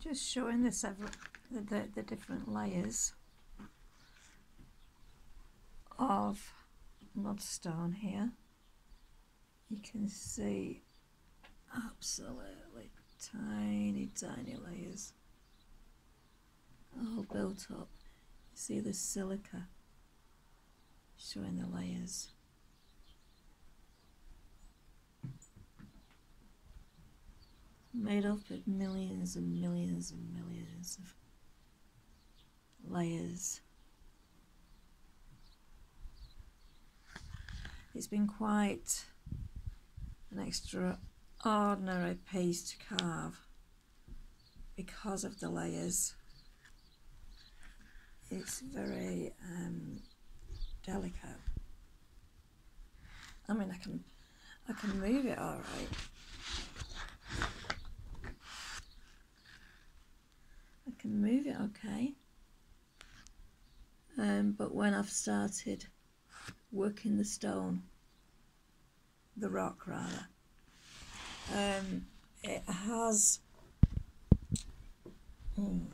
just showing the several the, the, different layers of mudstone here. You can see absolutely tiny tiny layers all built up. See the silica showing the layers made up of millions and millions and millions of layers. It's been quite an extraordinary piece to carve because of the layers. It's very um, delicate. I mean, I can I can move it all right. Can move it okay. Um, but when I've started working the stone, the rock rather, um, it has hmm,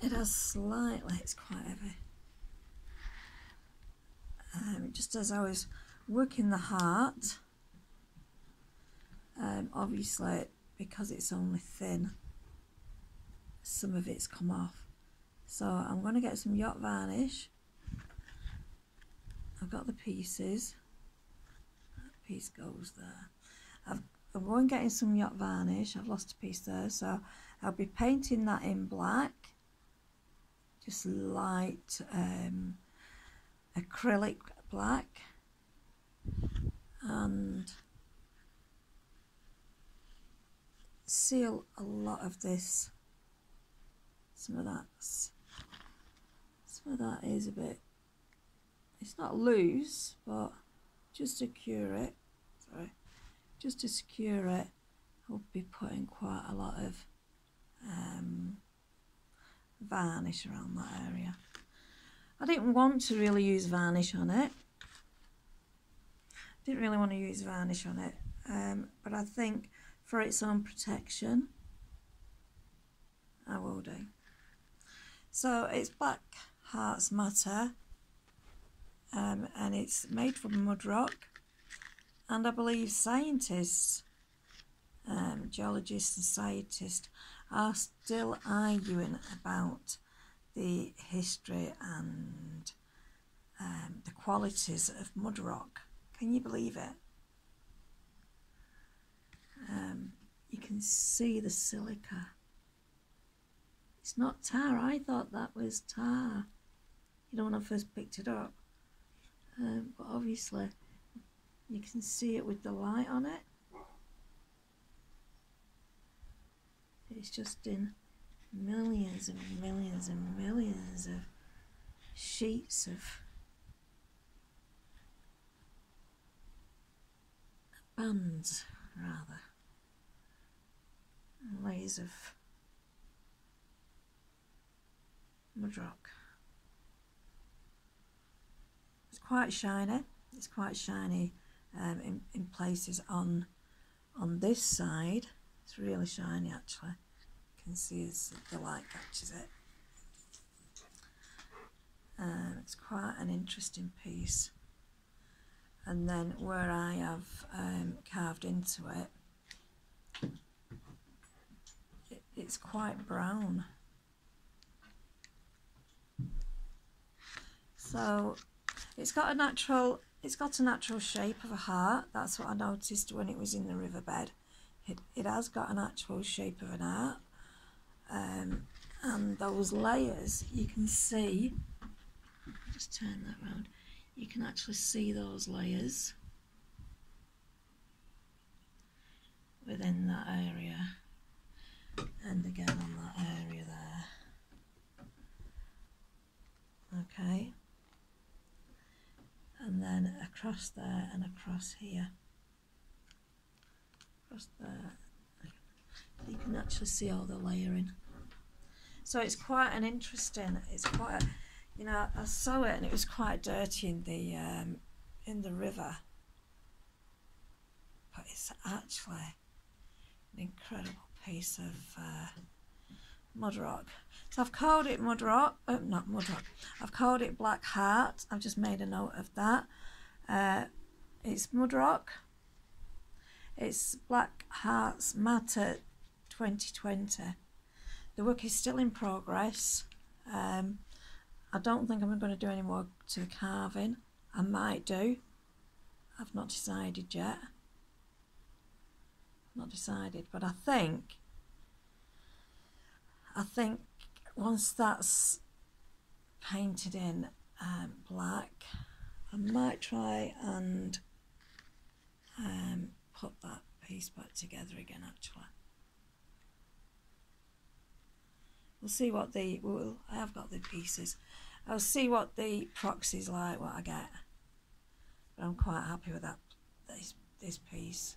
it has slightly, it's quite heavy. Um, just as I was working the heart, um, obviously because it's only thin, some of it's come off. So I'm going to get some yacht varnish. I've got the pieces. That piece goes there. I've, I'm going getting some yacht varnish. I've lost a piece there. So I'll be painting that in black. Just light um, acrylic black. And seal a lot of this some of that's some of that is a bit it's not loose but just to cure it sorry just to secure it I'll be putting quite a lot of um, varnish around that area. I didn't want to really use varnish on it. Didn't really want to use varnish on it um, but I think for its own protection I will do so it's Black Hearts Matter um, and it's made from mud rock and I believe scientists, um, geologists and scientists are still arguing about the history and um, the qualities of mud rock. Can you believe it? Um, you can see the silica it's not tar. I thought that was tar. You know, when I first picked it up. Um, but obviously, you can see it with the light on it. It's just in millions and millions and millions of sheets of bands, rather, layers of rock. It's quite shiny. It's quite shiny um, in, in places on on this side. It's really shiny actually. You can see as the light catches it. Um, it's quite an interesting piece. And then where I have um, carved into it, it, it's quite brown. So it's got a natural it's got a natural shape of a heart. That's what I noticed when it was in the riverbed. It, it has got an actual shape of an heart. Um, and those layers you can see just turn that around you can actually see those layers within that area and again on that area there okay and then across there and across here across there you can actually see all the layering so it's quite an interesting it's quite a, you know I saw it and it was quite dirty in the um, in the river but it's actually an incredible piece of uh, mud rock. So I've called it mud rock, uh, not mud rock. I've called it black heart. I've just made a note of that. Uh, it's mud rock. It's Black Hearts Matter 2020. The work is still in progress. Um, I don't think I'm going to do any more to the carving. I might do. I've not decided yet. Not decided, but I think I think once that's painted in um, might try and um, put that piece back together again actually. We'll see what the, well, I have got the pieces. I'll see what the epoxy's like, what I get. But I'm quite happy with that, this, this piece.